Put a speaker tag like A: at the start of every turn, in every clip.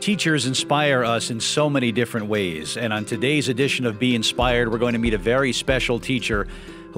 A: Teachers inspire us in so many different ways. And on today's edition of Be Inspired, we're going to meet a very special teacher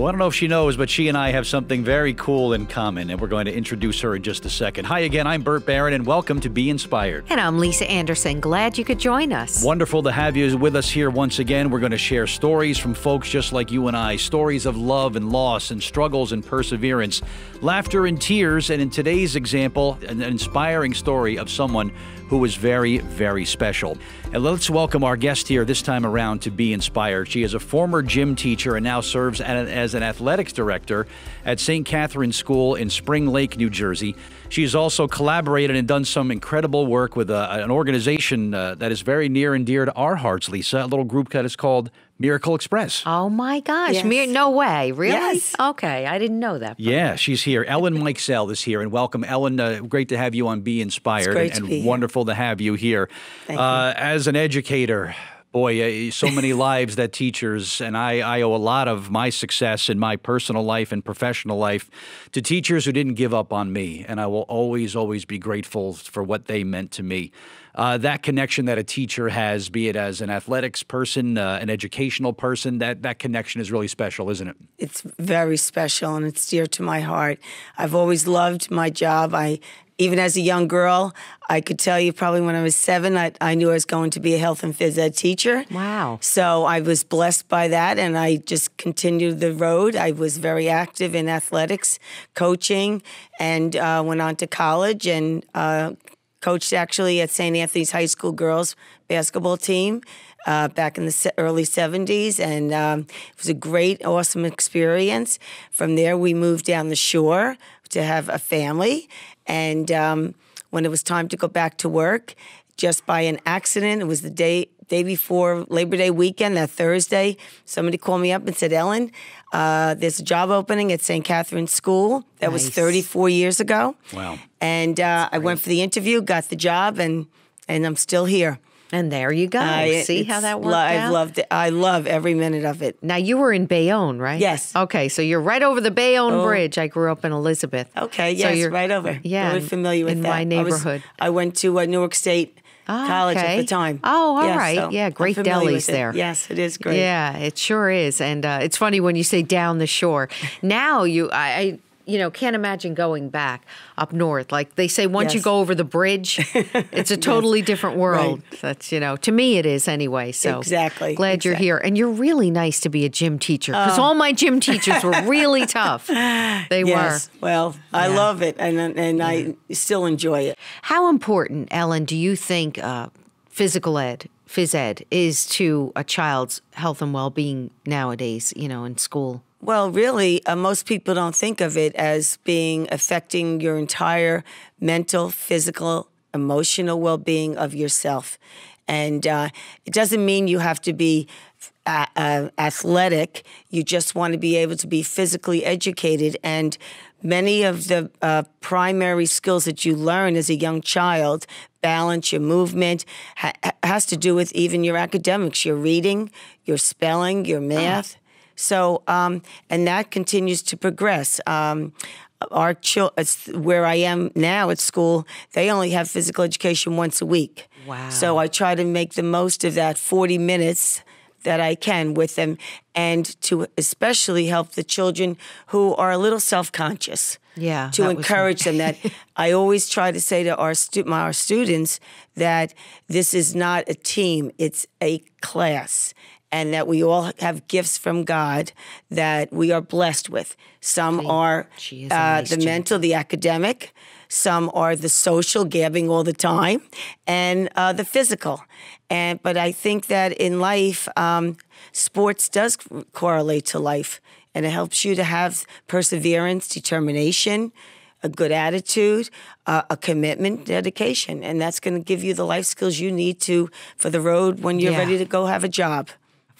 A: who I don't know if she knows, but she and I have something very cool in common, and we're going to introduce her in just a second. Hi again, I'm Bert Baron, and welcome to Be Inspired.
B: And I'm Lisa Anderson. Glad you could join us.
A: Wonderful to have you with us here once again. We're going to share stories from folks just like you and I stories of love and loss and struggles and perseverance, laughter and tears, and in today's example, an inspiring story of someone who was very, very special. And let's welcome our guest here this time around to be inspired. She is a former gym teacher and now serves as an athletics director at St. Catharine's School in Spring Lake, New Jersey. She has also collaborated and done some incredible work with a, uh, an organization uh, that is very near and dear to our hearts, Lisa, a little group that is called Miracle Express.
B: Oh my gosh.
C: Yes.
B: Mir- no way. Really?
C: Yes.
B: Okay. I didn't know that.
A: Yeah, she's here. Ellen Meixsell is here. And welcome, Ellen. Uh, great to have you on Be Inspired.
C: It's great
A: and
C: to be here.
A: wonderful to have you here.
C: Thank
A: uh, As an educator, boy, uh, so many lives that teachers, and I, I owe a lot of my success in my personal life and professional life to teachers who didn't give up on me. And I will always, always be grateful for what they meant to me. Uh, that connection that a teacher has, be it as an athletics person, uh, an educational person, that, that connection is really special, isn't it?
C: It's very special and it's dear to my heart. I've always loved my job. I even as a young girl, I could tell you probably when I was seven, I, I knew I was going to be a health and phys ed teacher.
B: Wow.
C: So I was blessed by that and I just continued the road. I was very active in athletics, coaching, and uh, went on to college and uh, coached actually at St. Anthony's High School girls basketball team. Uh, back in the early 70s, and um, it was a great, awesome experience. From there, we moved down the shore to have a family, and um, when it was time to go back to work, just by an accident, it was the day day before Labor Day weekend, that Thursday, somebody called me up and said, Ellen, uh, there's a job opening at St. Catharine's School. That was 34 years ago.
A: Wow.
C: And uh, I went for the interview, got the job, and and I'm still here.
B: And there you go.
C: I-
B: See how that
C: lo-
B: worked
C: I've loved it. I love every minute of it.
B: Now you were in Bayonne, right?
C: Yes.
B: Okay, so you're right over the Bayonne
C: Oh.
B: Bridge. I grew up in Elizabeth.
C: Okay,
B: So you're-
C: right over.
B: Yeah,
C: very familiar with
B: in
C: that.
B: my
C: I was-
B: neighborhood.
C: I, went to uh, Newark State
B: Ah,
C: College at the time.
B: Oh, all
C: Yes,
B: right.
C: so
B: Yeah, great delis there.
C: Yes, it is great.
B: Yeah, it sure is, and uh, it's funny when you say down the shore. Now you, I, I, you know, can't imagine going back up north. Like they say, once you go over the bridge, it's a totally different world. That's you know, to me it is anyway. So
C: Exactly,
B: glad you're here, and you're really nice to be a gym teacher because all my gym teachers were really tough. They
C: Yes.
B: were.
C: Well, I
B: Yeah.
C: love it, and and I still enjoy it.
B: How important, Ellen, do you think uh, physical ed, phys ed, is to a child's health and well being nowadays? You know, in school.
C: Well, really, uh, most people don't think of it as being affecting your entire mental, physical, emotional well being of yourself. And uh, it doesn't mean you have to be uh, uh, athletic, you just want to be able to be physically educated. And many of the uh, primary skills that you learn as a young child balance, your movement ha- has to do with even your academics, your reading, your spelling, your math. So, um, and that continues to progress. Um, our chil- it's where I am now at school, they only have physical education once a week.
B: Wow.
C: So I try to make the most of that 40 minutes that I can with them and to especially help the children who are a little self-conscious.
B: Yeah,
C: To encourage them that I always try to say to our stu- my, our students that this is not a team, it's a class. And that we all have gifts from God that we are blessed with. Some are
B: she is a
C: uh,
B: nice
C: the mental, the academic. Some are the social, gabbing all the time, and uh, the physical. And but I think that in life, um, sports does correlate to life, and it helps you to have perseverance, determination, a good attitude, uh, a commitment, dedication, and that's going to give you the life skills you need to for the road when you're
B: Yeah.
C: ready to go have a job.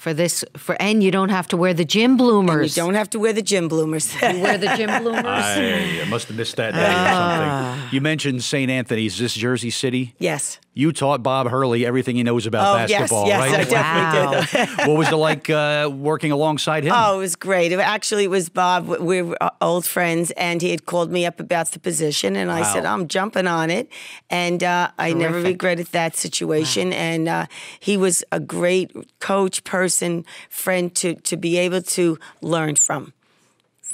B: For this for and you don't have to wear the gym bloomers.
C: You don't have to wear the gym bloomers.
B: You wear the gym bloomers.
A: I must have missed that day or something. You mentioned St. Anthony's. Is this Jersey City?
C: yes.
A: You taught Bob Hurley everything he knows about
C: Oh,
A: basketball,
C: yes,
A: right?
C: I definitely
B: Wow.
C: did.
A: what was it like uh, working alongside him?
C: Oh, it was great. Actually, it actually was Bob. We were uh, old friends, and he had called me up about the position, and I said, I'm jumping on it. And uh, I never regretted that situation. And uh, he was a great coach, person, friend to, to be able to learn from.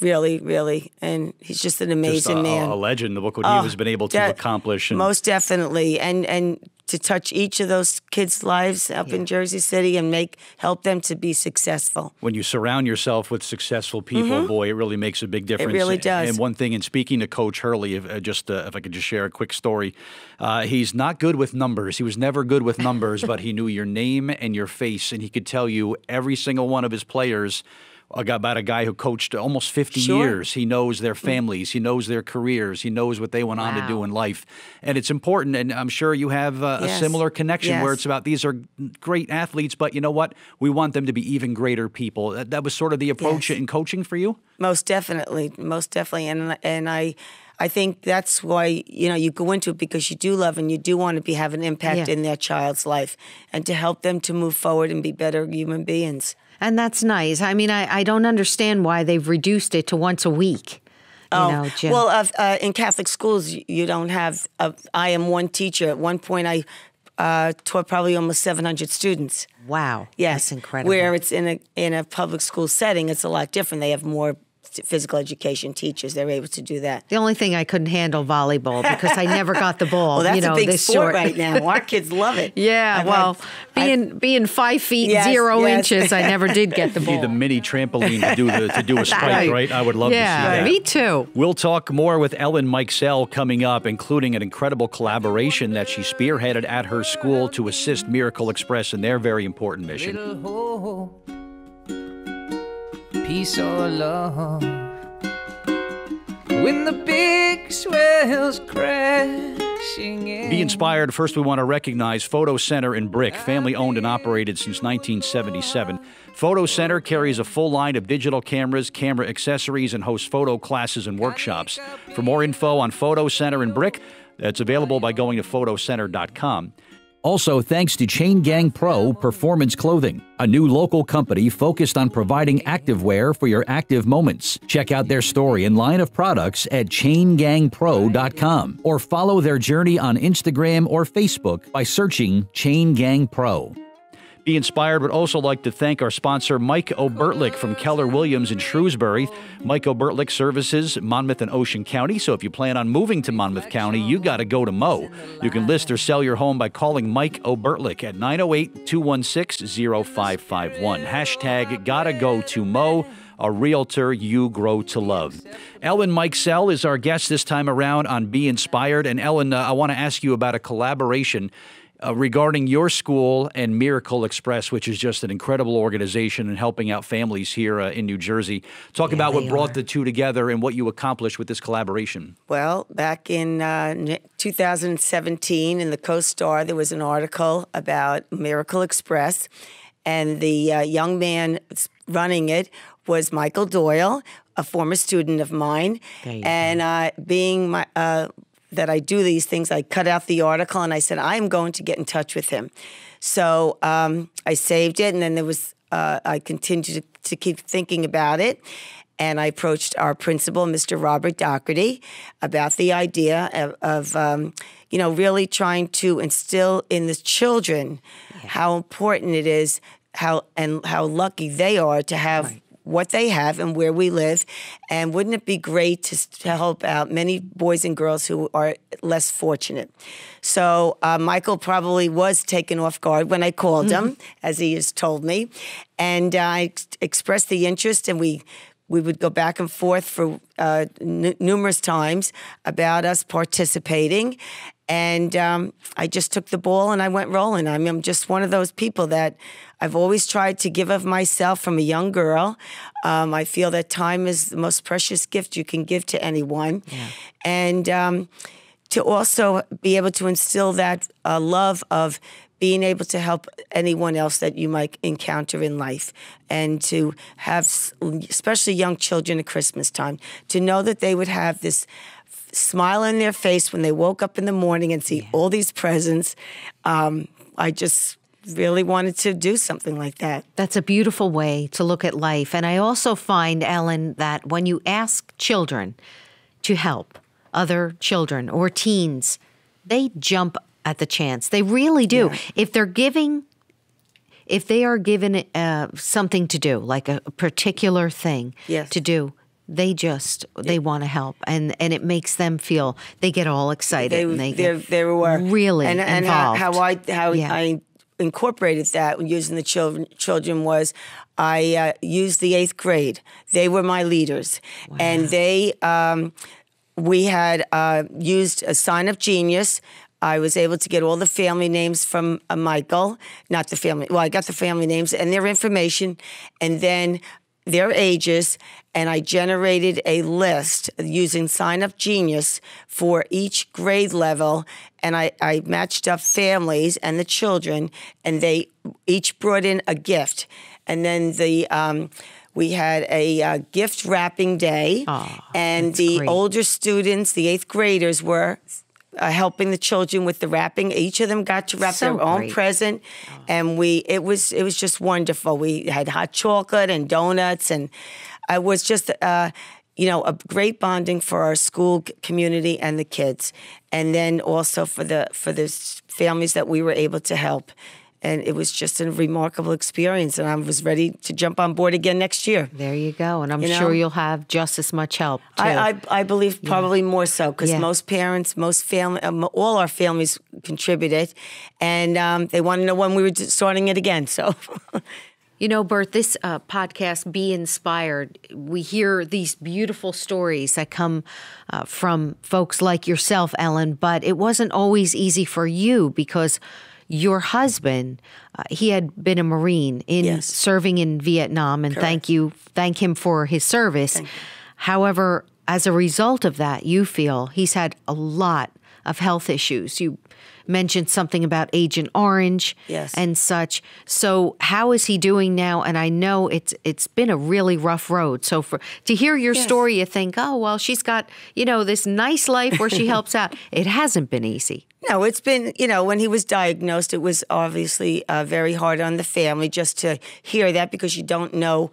C: Really, really. And he's just an
A: Just
C: amazing
A: a,
C: man.
A: a legend. Look what he
C: Oh,
A: has been able to accomplish. And
C: Most definitely, and and to touch each of those kids' lives up in Jersey City and make help them to be successful.
A: when you surround yourself with successful people, boy, it really makes a big difference.
C: Mm-hmm. really does.
A: And one thing, in speaking to Coach Hurley, if, uh, just uh, if I could just share a quick story, uh, he's not good with numbers. He was never good with numbers, but he knew your name and your face, and he could tell you every single one of his players. About a guy who coached almost 50
C: Sure.
A: years. He knows their families. He knows their careers. He knows what they went on to do in life. And it's important. And I'm sure you have uh, a
C: Yes.
A: similar connection where it's about these are great athletes, but you know what? We want them to be even greater people. That, that was sort of the approach
C: Yes.
A: in coaching for you.
C: Most definitely, most definitely, and and I, I think that's why you know you go into it because you do love and you do want to be have an impact
B: Yeah.
C: in their child's life and to help them to move forward and be better human beings.
B: And that's nice. I mean, I, I don't understand why they've reduced it to once a week. You know,
C: Oh, well, uh, uh, in Catholic schools, you, don't have. Uh, I am one teacher. At one point, I uh, taught probably almost 700 students.
B: wow.
C: Yes,
B: That's incredible.
C: Where it's in a in a public school setting, it's a lot different. They have more physical education teachers. They're able to do that.
B: the only thing I couldn't handle volleyball because I never got the ball.
C: Well, that's
B: you know,
C: a big
B: this
C: sport
B: short.
C: right now. Our kids love it.
B: Yeah,
C: I've
B: well,
C: had- I've-
B: being being five feet
C: Yes,
B: zero
C: yes.
B: inches, I never did get the ball.
A: Need
B: ball.
A: the mini trampoline to do the to do a spike, right? I would love
B: yeah,
A: to see that.
B: me too.
A: We'll talk more with Ellen Meixsell coming up, including an incredible collaboration that she spearheaded at her school to assist Miracle Express in their very important mission.
D: Peace or love. When the big swells crashing in.
A: Be inspired. First, we want to recognize Photo Center in Brick, family owned and operated since 1977. Photo Center carries a full line of digital cameras, camera accessories, and hosts photo classes and workshops. For more info on Photo Center in Brick, that's available by going to photocenter.com. Also, thanks to Chain Gang Pro Performance Clothing, a new local company focused on providing activewear for your active moments. Check out their story and line of products at chaingangpro.com or follow their journey on Instagram or Facebook by searching Chain Gang Pro. Be Inspired would also like to thank our sponsor, Mike Obertlick from Keller Williams in Shrewsbury. Mike Obertlick services Monmouth and Ocean County, so if you plan on moving to Monmouth County, you got to go to Mo. You can list or sell your home by calling Mike Obertlick at 908 216 0551. Hashtag gotta go to Mo a realtor you grow to love. Ellen Meixsell is our guest this time around on Be Inspired. And Ellen, uh, I want to ask you about a collaboration uh, regarding your school and Miracle Express, which is just an incredible organization and helping out families here uh, in New Jersey. Talk about what
B: they
A: brought
B: are.
A: the two together and what you accomplished with this collaboration.
C: Well, back in uh, 2017 in the Coast Star, there was an article about Miracle Express, and the uh, young man running it was Michael Doyle, a former student of mine. And uh, being my uh, that I do these things, I cut out the article and I said I'm going to get in touch with him. So um, I saved it, and then there was uh, I continued to, to keep thinking about it. And I approached our principal, Mr. Robert Doherty, about the idea of, of um, you know, really trying to instill in the children how important it is, how and how lucky they are to have what they have and where we live. And wouldn't it be great to, to help out many boys and girls who are less fortunate? So uh, Michael probably was taken off guard when I called him, as he has told me, and I ex- expressed the interest, and we. We would go back and forth for uh, n- numerous times about us participating, and um, I just took the ball and I went rolling. I mean, I'm just one of those people that I've always tried to give of myself from a young girl. Um, I feel that time is the most precious gift you can give to anyone, and um, to also be able to instill that uh, love of being able to help anyone else that you might encounter in life and to have especially young children at christmas time to know that they would have this smile on their face when they woke up in the morning and see all these presents um, i just really wanted to do something like that
B: That's a beautiful way to look at life. And I also find, Ellen, that when you ask children to help other children or teens, they jump at the chance. They really do. If they're giving, if they are given uh, something to do, like a, a particular thing
C: Yes.
B: to do, they just they want to help, and and it makes them feel they get all excited.
C: they,
B: and they
C: they,
B: get
C: they were
B: really
C: and, and how,
B: involved.
C: how I how
B: Yeah.
C: I incorporated that using the children children was I uh, used the eighth grade. They were my leaders, and they um, we had uh, used a Sign Up Genius. I was able to get all the family names from uh, Michael, not the family. Well, I got the family names and their information, and then their ages, and I generated a list using Sign Up Genius for each grade level. And I, I matched up families and the children, and they each brought in a gift. And then the um, we had a uh, gift wrapping day, and the
B: great.
C: older students, the eighth graders, were uh, helping the children with the wrapping. Each of them got to wrap
B: So
C: their own
B: great.
C: present, and we it was it was just wonderful. We had hot chocolate and donuts, and it was just. Uh, you know, a great bonding for our school community and the kids, and then also for the for the families that we were able to help, and it was just a remarkable experience. And I was ready to jump on board again next year.
B: There you go, and I'm
C: You know?
B: sure you'll have just as much help. Too.
C: I, I, I believe probably more so because
B: Yeah.
C: most parents, most family, um, all our families contributed, and um, they want to know when we were starting it again. So,
B: You know, Bert, this uh, podcast, Be Inspired, we hear these beautiful stories that come uh, from folks like yourself, Ellen, but it wasn't always easy for you because your husband, uh, he had been a Marine in
C: Yes.
B: serving in Vietnam, and thank you, thank him for his service. However, as a result of that, you feel he's had a lot of health issues. You mentioned something about Agent Orange
C: Yes.
B: and such. So how is he doing now? And I know it's it's been a really rough road. So for to hear your
C: Yes.
B: story, you think, oh well, she's got you know this nice life where she helps out. It hasn't been easy.
C: no, it's been you know when he was diagnosed, it was obviously uh, very hard on the family just to hear that because you don't know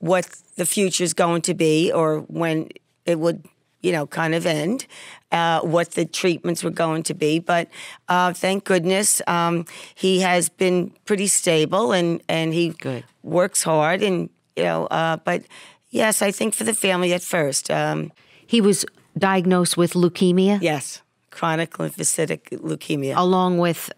C: what the future is going to be or when it would you know kind of end. Uh, what the treatments were going to be, but uh, thank goodness um, he has been pretty stable and and he
B: Good.
C: works hard and you know. Uh, but yes, I think for the family at first, um,
B: He was diagnosed with leukemia
C: yes, chronic lymphocytic leukemia,
B: along with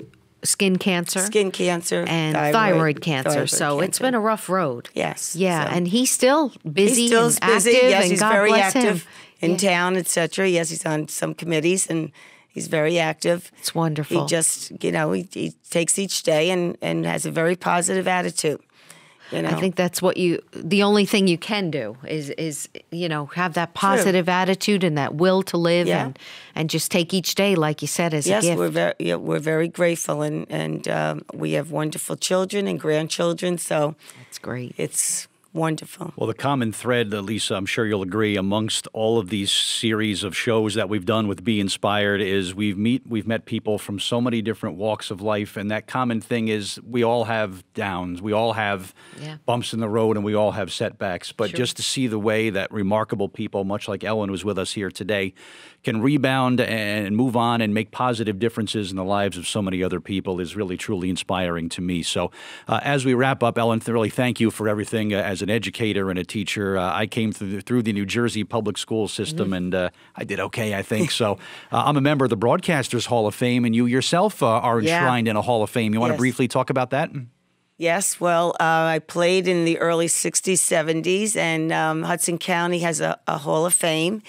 B: skin cancer.
C: skin cancer,
B: and thyroid, cancer.
C: thyroid
B: so it's been a rough road.
C: Yes,
B: Yeah,
C: so-
B: and he's still busy
C: He's still
B: and
C: busy.
B: active,
C: yes,
B: and
C: he's
B: God
C: very
B: bless
C: active
B: him.
C: In
B: Yeah.
C: town, etc. Yes, he's on some committees and he's very active.
B: It's wonderful.
C: He just, you know, he, he takes each day and, and has a very positive attitude. You know,
B: I think that's what you. The only thing you can do is is you know have that positive attitude and that will to live
C: Yeah.
B: and and just take each day like you said as
C: yes,
B: a gift.
C: we're very yeah, we're very grateful and and um, we have wonderful children and grandchildren. So
B: That's great.
C: it's wonderful.
A: Well, the common thread, Lisa, I'm sure you'll agree, amongst all of these series of shows that we've done with Be Inspired is we've meet we've met people from so many different walks of life, and that common thing is we all have downs, we all have
B: Yeah.
A: bumps in the road, and we all have setbacks. But just to see the way that remarkable people, much like Ellen, was with us here today, can rebound and move on and make positive differences in the lives of so many other people is really truly inspiring to me. So, uh, as we wrap up, Ellen, really thank you for everything uh, as an educator and a teacher. Uh, I came through the, through the New Jersey public school system, and uh, I did okay, I think. so, uh, I'm a member of the Broadcasters Hall of Fame, and you yourself uh, are
C: Yeah.
A: enshrined in a Hall of Fame. You want to
C: Yes.
A: briefly talk about that?
C: Yes, well, uh, I played in the early 60s, 70s, and um, Hudson County has a, a Hall of Fame.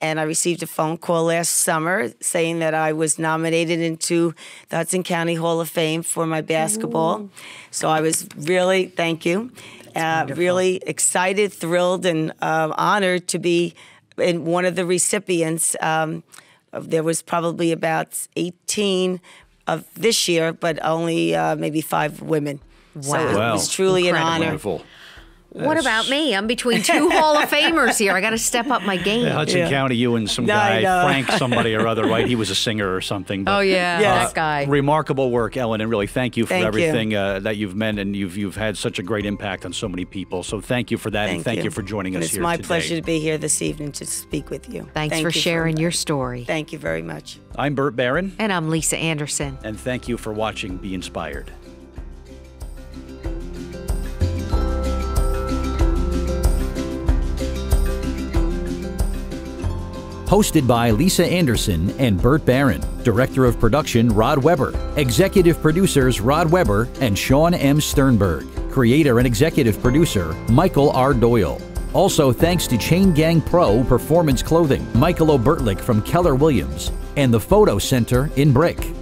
C: And I received a phone call last summer saying that I was nominated into the Hudson County Hall of Fame for my basketball. So I was really, thank you, uh, really excited, thrilled, and uh, honored to be in one of the recipients. Um, there was probably about 18 of this year, but only uh, maybe five women.
B: Wow.
C: So it
A: Wow.
C: was truly
B: Incredible.
C: an honor.
A: Wonderful.
B: What about me? I'm between two Hall of Famers here. I got to step up my game.
A: Hudson
C: Yeah.
A: County, you and some
C: No,
A: guy,
C: know.
A: Frank somebody or other, right? He was a singer or something. but-
B: Oh yeah,
C: Yes.
B: that guy.
A: Remarkable work, Ellen, and really thank you for
C: Thank you.
A: everything Uh, that you've meant, and you've you've had such a great impact on so many people. So thank you for that, and
C: Thank
A: thank you.
C: you.
A: for joining
C: And
A: us
C: it's
A: here
C: my
A: today.
C: pleasure to be here this evening to speak with you.
B: Thanks
C: Thank
B: for
C: you
B: sharing your story.
C: Thank you very much.
A: I'm Bert Baron,
B: And I'm Lisa Anderson.
A: and thank you for watching. Be inspired. Hosted by Lisa Anderson and Bert Baron. Director of Production Rod Weber. Executive Producers Rod Weber and Sean M. Sternberg. Creator and Executive Producer Michael R. Doyle. Also thanks to Chain Gang Pro Performance Clothing, Michael O'Bertlick from Keller Williams, and the Photo Center in Brick.